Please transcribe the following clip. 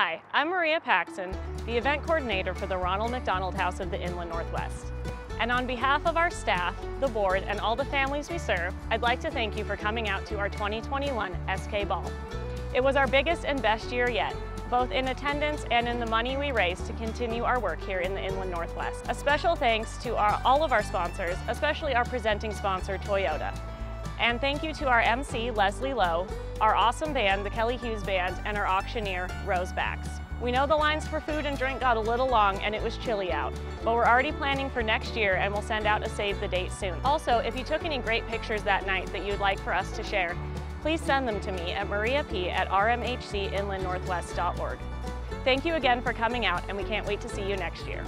Hi, I'm Maria Paxson, the event coordinator for the Ronald McDonald House of the Inland Northwest. And on behalf of our staff, the board, and all the families we serve, I'd like to thank you for coming out to our 2021 SK Ball. It was our biggest and best year yet, both in attendance and in the money we raised to continue our work here in the Inland Northwest. A special thanks to our, all of our sponsors, especially our presenting sponsor, Toyota. And thank you to our MC, Leslie Lowe, our awesome band, the Kelly Hughes Band, and our auctioneer, Rose Bax. We know the lines for food and drink got a little long and it was chilly out, but we're already planning for next year and we'll send out a save the date soon. Also, if you took any great pictures that night that you'd like for us to share, please send them to me at mariap at rmhcinlandnorthwest.org. Thank you again for coming out and we can't wait to see you next year.